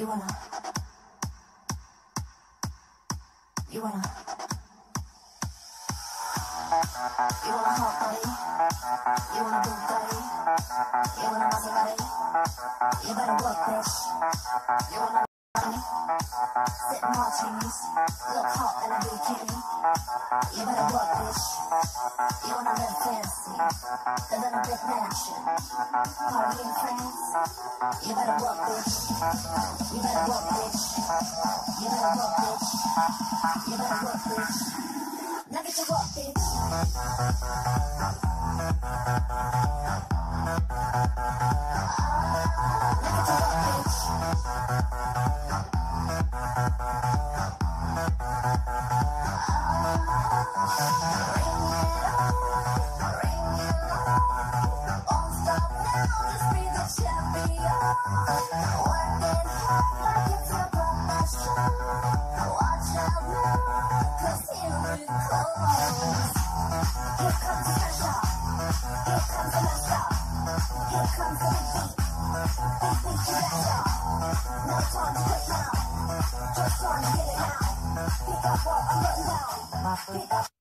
You wanna. You wanna. You wanna hot body? You wanna Bugatti? You wanna Maserati? You better work, bitch. You wanna money? Sip martinis, look hot in a bikini. You better work, bitch. You wanna live fancy, live in a big mansion, party in France. You better work, bitch. You better work, bitch. You better work, bitch. You better work, bitch. Now get to work, bitch. Pick up what I'm down. Pick up.